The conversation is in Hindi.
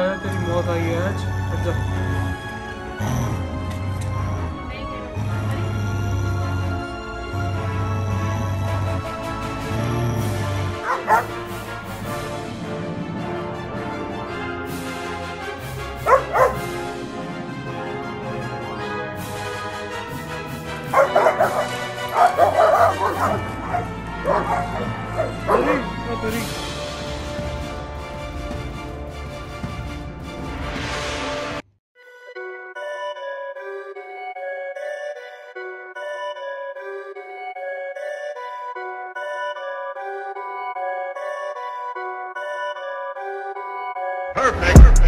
है तेरी मौत आई है आज। अच्छा Thank Perfect.